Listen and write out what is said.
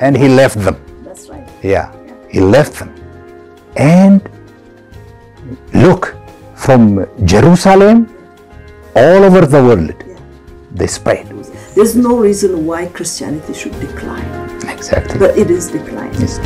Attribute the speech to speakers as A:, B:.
A: and he left them.
B: That's right.
A: Yeah, he left them. And look, from Jerusalem all over the world, they spread.
B: There's no reason why Christianity should decline,
A: Exactly.
B: but it is declining.
A: Yes.